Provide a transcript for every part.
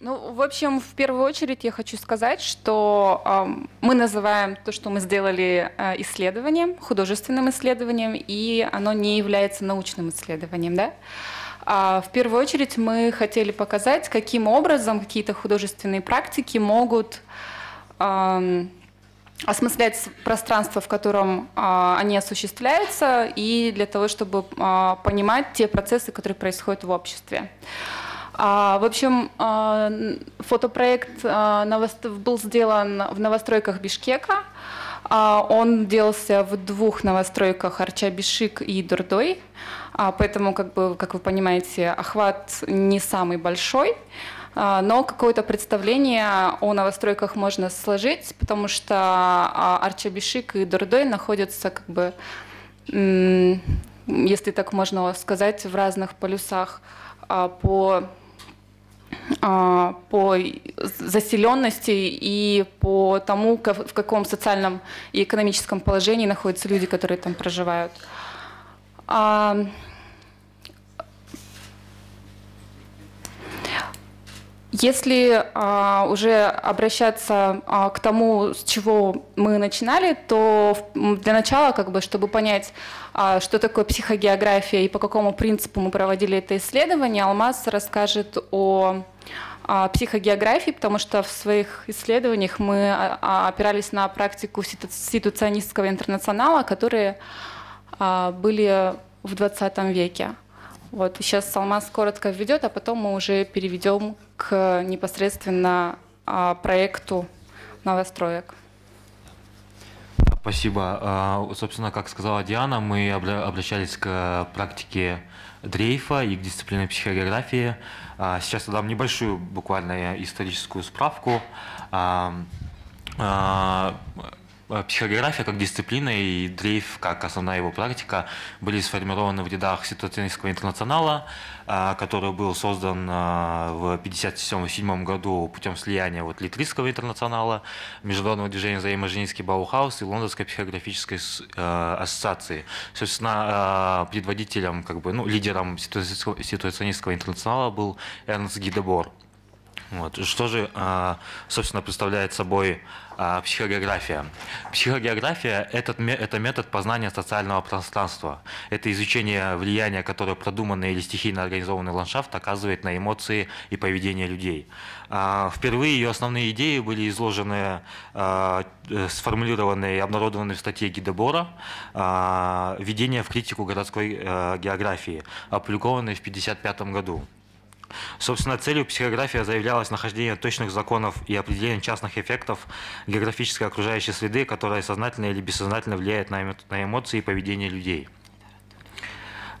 Ну, в общем, в первую очередь я хочу сказать, что э, мы называем то, что мы сделали э, исследованием, художественным исследованием, и оно не является научным исследованием, да? А в первую очередь мы хотели показать, каким образом какие-то художественные практики могут э, осмыслять пространство, в котором э, они осуществляются, и для того, чтобы э, понимать те процессы, которые происходят в обществе. В общем, а, фотопроект а, был сделан в новостройках Бишкека. Он делался в двух новостройках Арча-Бишик и Дурдой. Поэтому, как, бы, как вы понимаете, охват не самый большой. Но какое-то представление о новостройках можно сложить, потому что Арча-Бишик и Дурдой находятся как бы если так можно сказать, в разных полюсах по а, по заселенности и по тому, в каком социальном и экономическом положении находятся люди, которые там проживают. Если а, уже обращаться а, к тому, с чего мы начинали, то для начала, как бы, чтобы понять, а, что такое психогеография и по какому принципу мы проводили это исследование, Алмаз расскажет о а, психогеографии, потому что в своих исследованиях мы а, а, опирались на практику ситуационистского интернационала, которые были в 20 веке. Вот, сейчас Салмас коротко введет, а потом мы уже переведем к непосредственно а, проекту новостроек. Спасибо. А, собственно, как сказала Диана, мы обращались к практике дрейфа и к дисциплине психогеографии. А, сейчас я дам небольшую буквально историческую справку. Э, психогеография как дисциплина и дрейф как основная его практика были сформированы в рядах ситуационистского интернационала, э, который был создан э, в 1957 году путем слияния вот Литрийского интернационала, Международного движения за имажинистский Баухаус и Лондонской психогеографической ассоциации. Собственно, предводителем, как бы, ну, лидером ситуационистского интернационала был Эрнст Ги Дебор. Вот. Что же, собственно, представляет собой а, психогеография. Психогеография это метод познания социального пространства. Это изучение влияния, которое продуманный или стихийно организованный ландшафт оказывает на эмоции и поведение людей. А, впервые ее основные идеи были изложены, а, э, сформулированы и обнародованы в статье Гидебора «Введение в критику городской э, географии», опубликованной в 1955 году. Собственно, целью психографии заявлялось нахождение точных законов и определение частных эффектов географической окружающей среды, которая сознательно или бессознательно влияет на эмоции и поведение людей.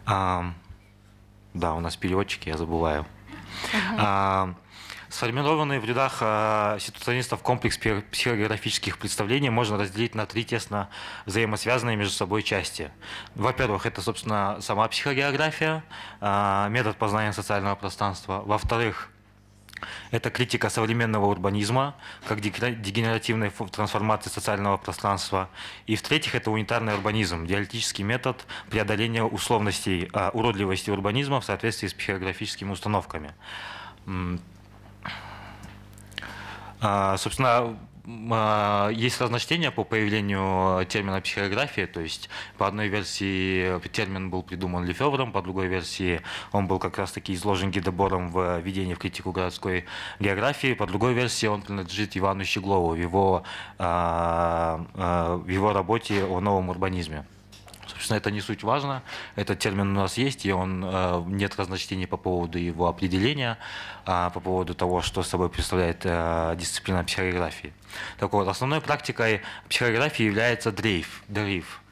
А, да, у нас переводчики, я забываю. Uh -huh. а, Сформированный в рядах э, ситуационистов комплекс психографических представлений можно разделить на три тесно взаимосвязанные между собой части. Во-первых, это, собственно, сама психогеография, э, метод познания социального пространства. Во-вторых, это критика современного урбанизма, как дегенеративной трансформации социального пространства. И в-третьих, это унитарный урбанизм, диалектический метод преодоления условностей, э, уродливости урбанизма в соответствии с психографическими установками. А, собственно, а, есть разночтения по появлению термина психография, то есть по одной версии термин был придуман Лефевром, по другой версии он был как раз-таки изложен Гидебором в введении в критику городской географии, по другой версии он принадлежит Ивану Щеглову в его, а, в его работе о новом урбанизме. Собственно, это не суть важно. Этот термин у нас есть, и он э, нет разночтений по поводу его определения, а, по поводу того, что собой представляет э, дисциплина психографии. Так вот, основной практикой психографии является дрейф. дрейф.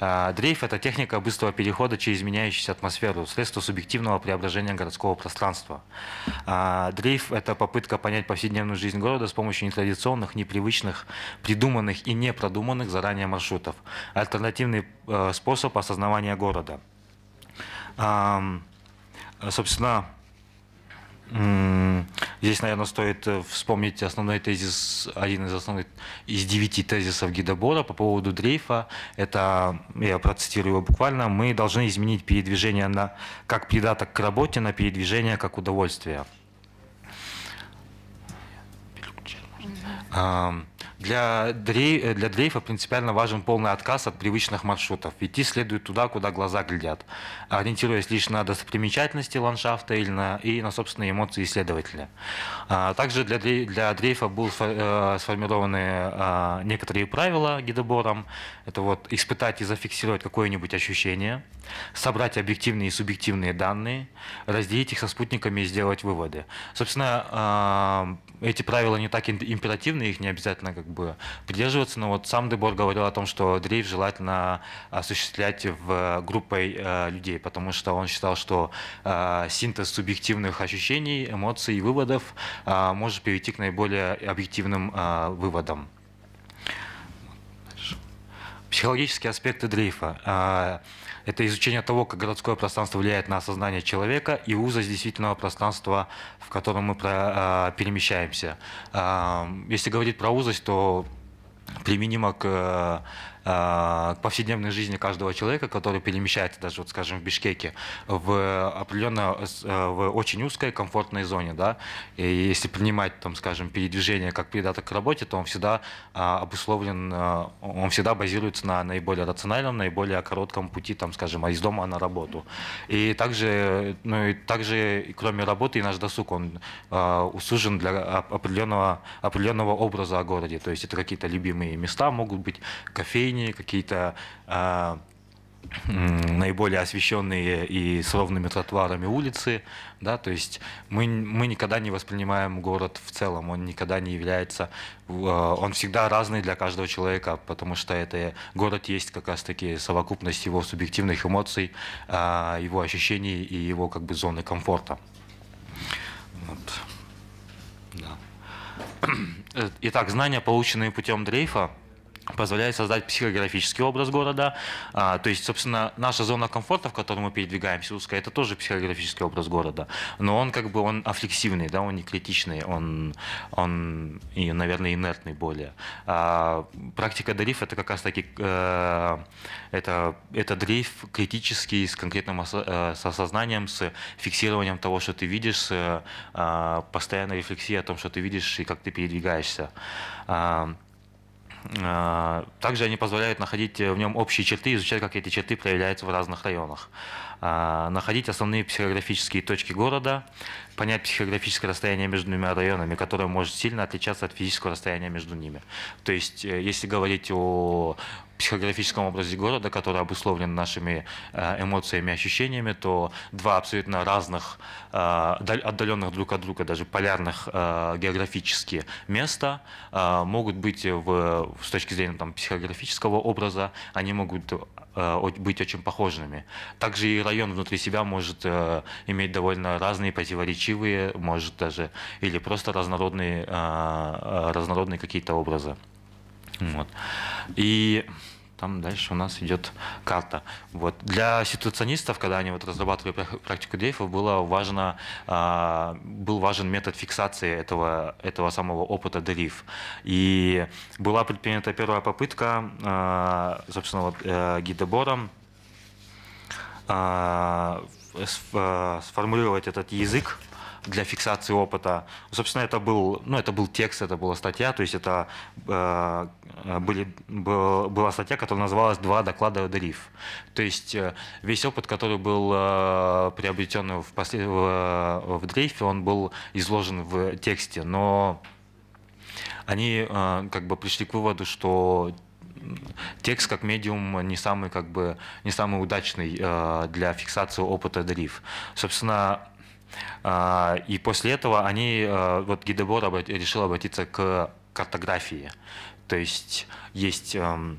А, дрейф – это техника быстрого перехода через меняющуюся атмосферу, средство субъективного преображения городского пространства. А, дрейф – это попытка понять повседневную жизнь города с помощью нетрадиционных, непривычных, придуманных и непродуманных заранее маршрутов. Альтернативный э, способ осознавания города. Собственно, Здесь, наверное, стоит э, вспомнить основной тезис, один из основных из девяти тезисов гидобора по поводу дрейфа. Это, я процитирую его буквально, мы должны изменить передвижение на, как придаток к работе на передвижение как удовольствие. Mm -hmm. Для, дрей, для дрейфа принципиально важен полный отказ от привычных маршрутов. Идти следует туда, куда глаза глядят, ориентируясь лишь на достопримечательности ландшафта или на, и на собственные эмоции исследователя. А, также для, для дрейфа были э, сформированы а, некоторые правила гидобором. Это вот испытать и зафиксировать какое-нибудь ощущение, собрать объективные и субъективные данные, разделить их со спутниками и сделать выводы. Собственно, а, эти правила не так императивны, их не обязательно как бы придерживаться, но вот сам Дебор говорил о том, что дрейф желательно осуществлять в группой э, людей, потому что он считал, что э, синтез субъективных ощущений, эмоций и выводов э, может привести к наиболее объективным э, выводам. Психологические аспекты дрейфа. Это изучение того, как городское пространство влияет на осознание человека и узость действительного пространства, в котором мы э, перемещаемся. Э, если говорить про узость, то применимо к к повседневной жизни каждого человека, который перемещается даже, вот, скажем, в Бишкеке, в определенно в очень узкой комфортной зоне, да, и если принимать, там, скажем, передвижение как придаток к работе, то он всегда обусловлен, он всегда базируется на наиболее рациональном, наиболее коротком пути, там, скажем, из дома на работу. И также, ну, и также, кроме работы, и наш досуг, он усужен для определенного, определенного образа о городе, то есть это какие-то любимые места, могут быть кофейни, кофейни, какие-то а, наиболее освещенные и с ровными тротуарами улицы, да, то есть мы, мы никогда не воспринимаем город в целом, он никогда не является, а, он всегда разный для каждого человека, потому что это город есть как раз-таки совокупность его субъективных эмоций, а, его ощущений и его как бы зоны комфорта. Вот. Да. Итак, знания, полученные путем дрейфа, позволяет создать психографический образ города. А, то есть, собственно, наша зона комфорта, в которой мы передвигаемся, узкая, это тоже психографический образ города. Но он как бы он аффлексивный, да, он не критичный, он, он и, наверное, инертный более. А, практика дрейф это как раз таки э, это, это дрейф критический с конкретным э, с осознанием, с фиксированием того, что ты видишь, с э, постоянной рефлексией о том, что ты видишь и как ты передвигаешься. А, также они позволяют находить в нем общие черты, изучать, как эти черты проявляются в разных районах. А, находить основные психографические точки города, понять психографическое расстояние между двумя районами, которое может сильно отличаться от физического расстояния между ними. То есть, э, если говорить о психографическом образе города, который обусловлен нашими э, эмоциями и ощущениями, то два абсолютно разных, э, отдаленных друг от друга, даже полярных географические места могут быть в, с точки зрения там, психографического образа, они могут быть очень похожими. Также и район внутри себя может иметь довольно разные противоречивые, может даже, или просто разнородные, разнородные какие-то образы. Вот. И там дальше у нас идет карта. Вот. Для ситуационистов, когда они вот разрабатывали практику дрейфа, было важно, а, был важен метод фиксации этого, этого самого опыта дрейф. И была предпринята первая попытка, собственно, вот, э, гидебором сформулировать этот язык для фиксации опыта. Собственно, это был, ну, это был текст, это была статья, то есть это э, были, был, была статья, которая называлась «Два доклада о дриф». То есть э, весь опыт, который был э, приобретен в, после, в, в дрейфе, он был изложен в тексте, но они э, как бы пришли к выводу, что текст как медиум не самый как бы не самый удачный э, для фиксации опыта дриф. Собственно, и после этого они, э, вот Гидебор решил обратиться к картографии. То есть есть эм,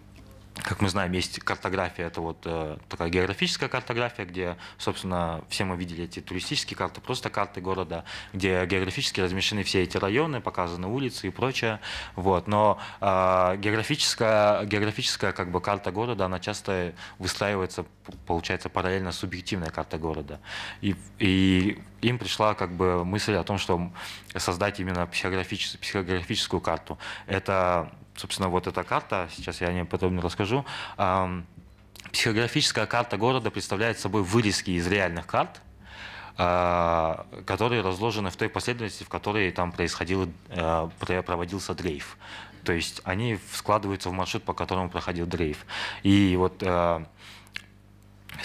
как мы знаем, есть картография, это вот э, такая географическая картография, где, собственно, все мы видели эти туристические карты, просто карты города, где географически размещены все эти районы, показаны улицы и прочее. Вот. Но э, географическая, географическая как бы карта города, она часто выстраивается, получается, параллельно субъективная карта города. И, и им пришла как бы мысль о том, что создать именно психографическую, психографическую карту. Это собственно, вот эта карта, сейчас я о ней подробно расскажу. Психографическая карта города представляет собой вырезки из реальных карт, которые разложены в той последовательности, в которой там происходил, проводился дрейф. То есть они складываются в маршрут, по которому проходил дрейф. И вот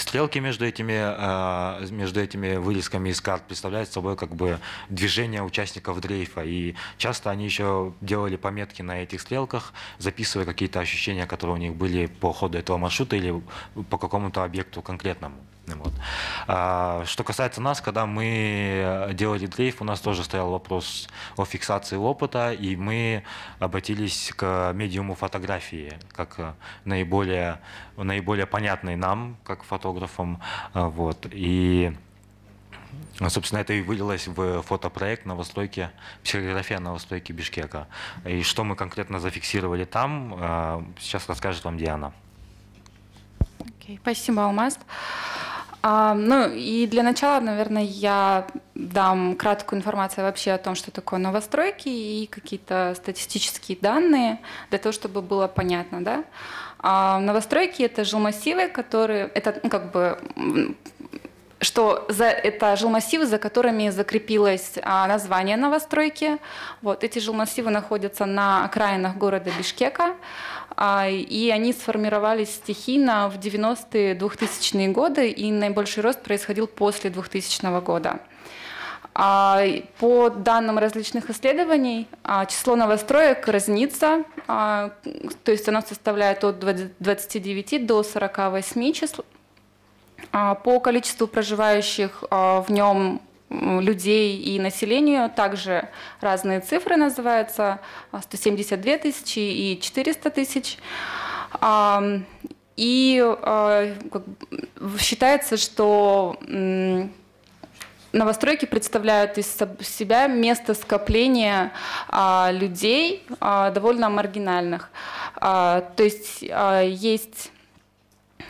Стрелки между этими, а, между этими вырезками из карт представляют собой как бы движение участников дрейфа. И часто они еще делали пометки на этих стрелках, записывая какие-то ощущения, которые у них были по ходу этого маршрута или по какому-то объекту конкретному. Вот. А, что касается нас, когда мы делали дрейф, у нас тоже стоял вопрос о фиксации опыта, и мы обратились к медиуму фотографии, как наиболее, наиболее понятный нам, как фотографам. Вот. И Собственно, это и вылилось в фотопроект новостройки, психография новостройки Бишкека. И что мы конкретно зафиксировали там, а, сейчас расскажет вам Диана. Okay, спасибо, Алмаз. А, ну и для начала, наверное, я дам краткую информацию вообще о том, что такое новостройки и какие-то статистические данные для того, чтобы было понятно, да. А новостройки это жилмассивы, которые это ну, как бы что за, это жилмассивы, за которыми закрепилось а, название новостройки. Вот, эти жилмассивы находятся на окраинах города Бишкека, и они сформировались стихийно в 90-е 2000-е годы, и наибольший рост происходил после 2000 года. А, по данным различных исследований, а, число новостроек разнится, а, то есть оно составляет от 29 до 48 числ, а, по количеству проживающих а, в нем людей и населению также разные цифры называются, 172 тысячи и 400 тысяч. И считается, что новостройки представляют из себя место скопления людей довольно маргинальных. То есть есть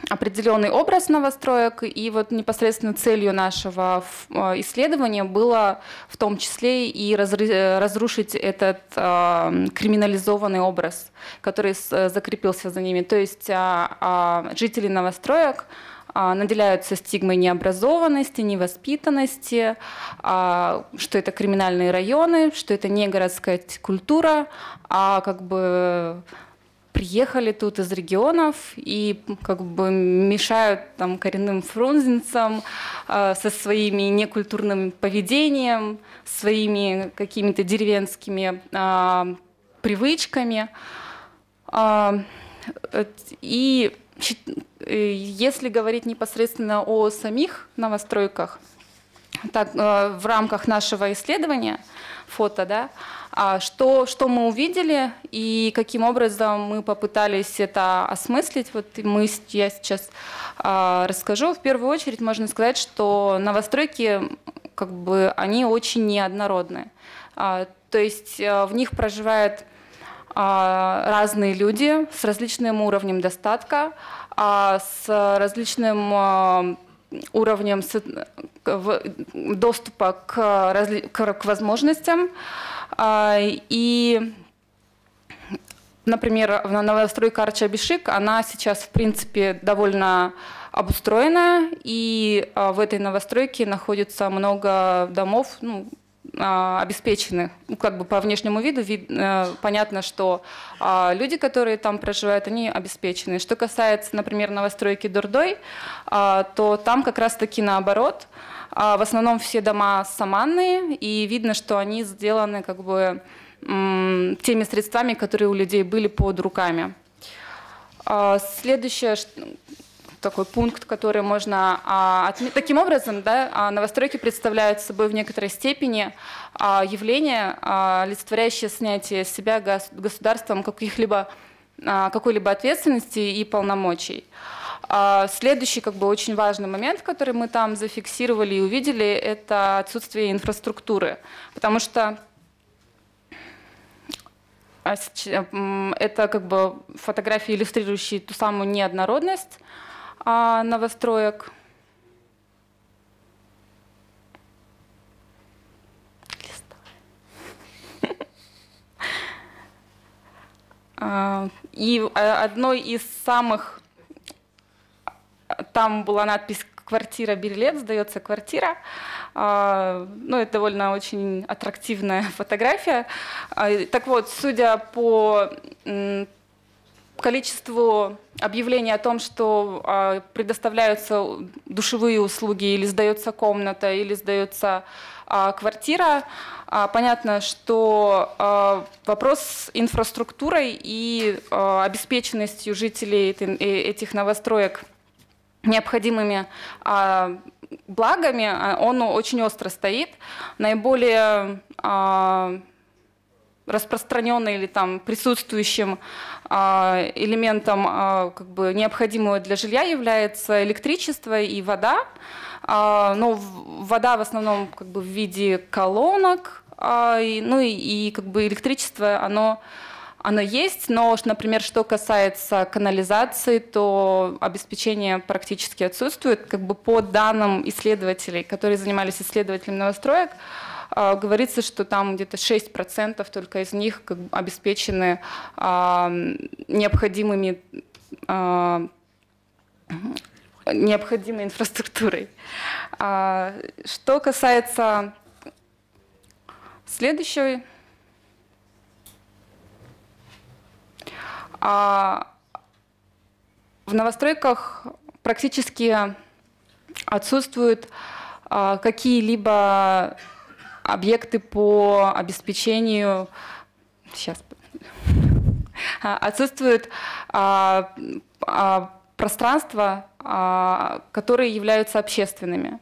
определенный образ новостроек, и вот непосредственно целью нашего э, исследования было в том числе и разрушить этот э, криминализованный образ, который закрепился за ними. То есть а, а, жители новостроек а, наделяются стигмой необразованности, невоспитанности, что это криминальные районы, что это не городская культура, а как бы приехали тут из регионов и как бы мешают там коренным фрунзенцам э, со своими некультурным поведением, своими какими-то деревенскими э, привычками. Э, и если говорить непосредственно о самих новостройках, так, э, в рамках нашего исследования фото, да, а что, что мы увидели и каким образом мы попытались это осмыслить. Вот мы, я сейчас а, расскажу. В первую очередь можно сказать, что новостройки как бы они очень неоднородны. А, то есть а, в них проживают а, разные люди с различным уровнем достатка, а, с различным а, уровнем доступа к, к возможностям. А, и Например, новостройка Арча-Бишик, она сейчас, в принципе, довольно обустроенная, и а, в этой новостройке находится много домов, ну, обеспечены. Ну, как бы по внешнему виду вид, э, понятно, что люди, которые там проживают, они обеспечены. Что касается, например, новостройки Дурдой, то там как раз-таки наоборот – а, в основном все дома саманные, и видно, что они сделаны как бы теми средствами, которые у людей были под руками. А, следующее, такой пункт, который можно а, отметить. Таким образом, да, новостройки представляют собой в некоторой степени явление, олицетворяющее снятие с себя государством каких-либо какой-либо ответственности и полномочий. А следующий как бы очень важный момент, который мы там зафиксировали и увидели, это отсутствие инфраструктуры, потому что а это как бы фотографии, иллюстрирующие ту самую неоднородность а, новостроек. И одной из самых там была надпись квартира Берлет, сдается квартира. А, ну, это довольно очень аттрактивная фотография. А, так вот, судя по количеству объявлений о том, что а, предоставляются душевые услуги или сдается комната, или сдается квартира, понятно, что вопрос с инфраструктурой и обеспеченностью жителей этих новостроек необходимыми благами, а, он очень остро стоит. Наиболее а, распространенным или там присутствующим а, элементом как бы необходимого для жилья является электричество и вода. Но вода в основном как бы в виде колонок, ну и, и как бы электричество, оно оно есть, но, например, что касается канализации, то обеспечение практически отсутствует. Как бы по данным исследователей, которые занимались исследователем новостроек, а, говорится, что там где-то 6% только из них как бы обеспечены а, необходимыми а, необходимой инфраструктурой. Что касается следующей А в новостройках практически отсутствуют а, какие-либо объекты по обеспечению сейчас отсутствуют а, а, пространства, а, которые являются общественными.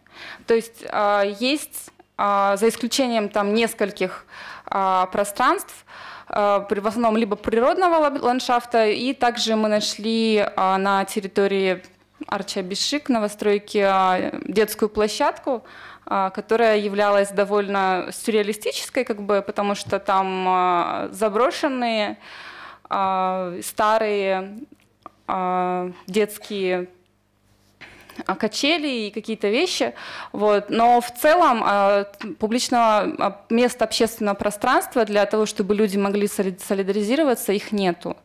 То есть а, есть, а, за исключением там нескольких а, пространств, Э, в основном либо природного ландшафта, и также мы нашли э, на территории Арча Бишик новостройки детскую площадку, которая являлась довольно сюрреалистической, как бы, потому что там заброшенные старые детские качели и какие-то вещи. Вот. Но в целом а, публичного а, места общественного пространства для того, чтобы люди могли солидаризироваться, их нету.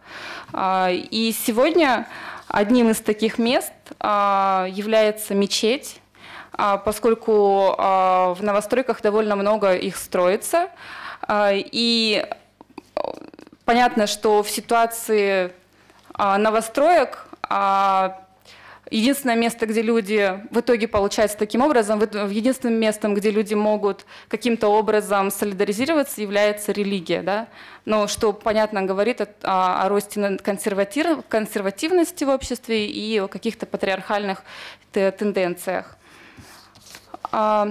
А, и сегодня одним из таких мест является мечеть, поскольку в новостройках довольно много их строится. И понятно, что в ситуации новостроек единственное место, где люди в итоге получается таким образом, единственным местом, где люди могут каким-то образом солидаризироваться, является религия. Да? Но что, понятно, говорит о, о росте консерватив, консервативности в обществе и о каких-то патриархальных тенденциях. А,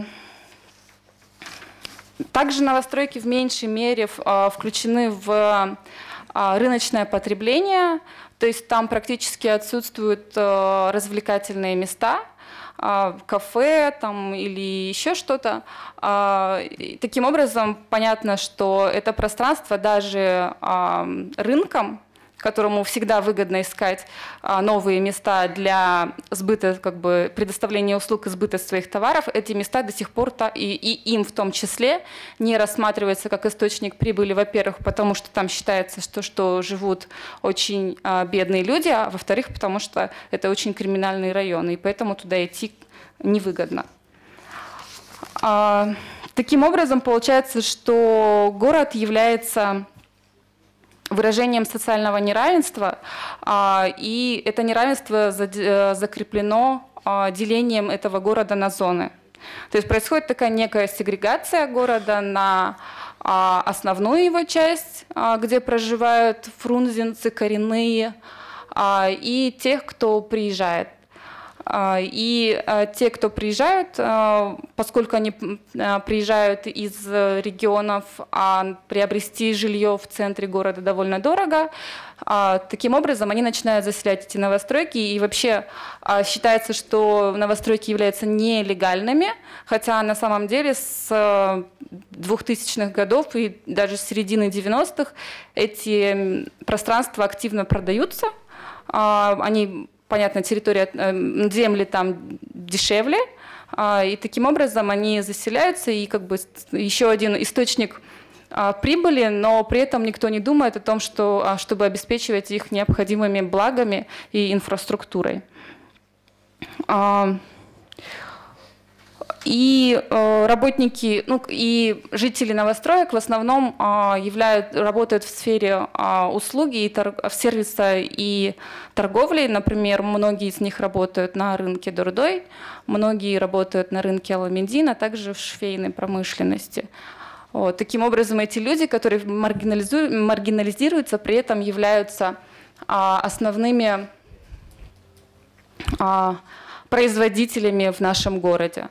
также новостройки в меньшей мере а, включены в а, рыночное потребление – то есть там практически отсутствуют развлекательные места, кафе там, или еще что-то. Таким образом, понятно, что это пространство даже рынком которому всегда выгодно искать а, новые места для сбыта, как бы предоставления услуг и сбыта своих товаров, эти места до сих пор и, и им в том числе не рассматриваются как источник прибыли, во-первых, потому что там считается, что, что живут очень а, бедные люди, а во-вторых, потому что это очень криминальные районы, и поэтому туда идти невыгодно. А, таким образом, получается, что город является выражением социального неравенства, а, и это неравенство э, закреплено а, делением этого города на зоны. То есть происходит такая некая сегрегация города на а, основную его часть, где проживают фрунзенцы, коренные, и тех, кто приезжает. А, и а, те, кто приезжают, а, поскольку они приезжают из регионов, а приобрести жилье в центре города довольно дорого, таким образом они начинают заселять эти новостройки. И вообще считается, что новостройки являются нелегальными, хотя на самом деле с 2000-х годов и даже с середины 90-х эти пространства активно продаются. Они понятно, территория, э, земли там дешевле, а, и таким образом они заселяются, и как бы еще один источник а, прибыли, но при этом никто не думает о том, что, а, чтобы обеспечивать их необходимыми благами и инфраструктурой. И э, работники, ну и жители новостроек в основном э, являют, работают в сфере э, услуги и тор, сервиса и торговли. Например, многие из них работают на рынке Дурдой, многие работают на рынке Аламедин, а также в швейной промышленности. Вот. Таким образом, эти люди, которые маргинализируются, при этом являются а, основными а, производителями в нашем городе.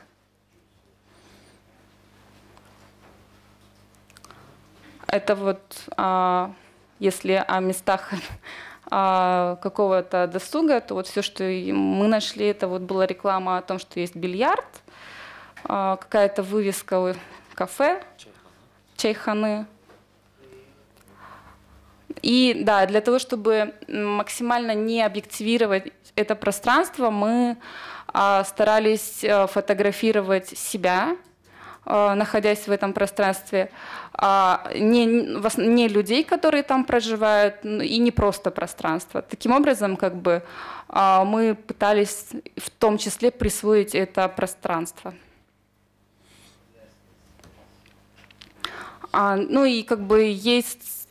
Это вот, а, если о местах а, какого-то досуга, то вот все, что мы нашли, это вот была реклама о том, что есть бильярд, а, какая-то вывеска кафе, чайханы. И да, для того, чтобы максимально не объективировать это пространство, мы старались фотографировать себя, находясь в этом пространстве, а, не, не людей, которые там проживают, и не просто пространство. Таким образом, как бы а, мы пытались в том числе присвоить это пространство. А, ну и как бы есть,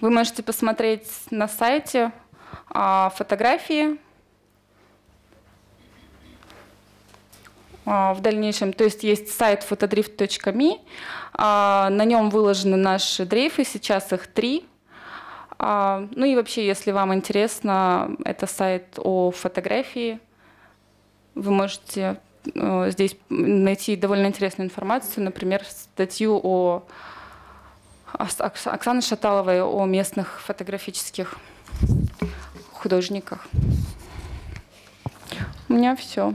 вы можете посмотреть на сайте фотографии в дальнейшем. То есть есть сайт photodrift.me, а, на нем выложены наши дрейфы, сейчас их три. А, ну и вообще, если вам интересно, это сайт о фотографии. Вы можете э, здесь найти довольно интересную информацию, например, статью о Оксаны Шаталовой о местных фотографических художниках. У меня все.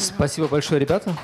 Спасибо большое, ребята.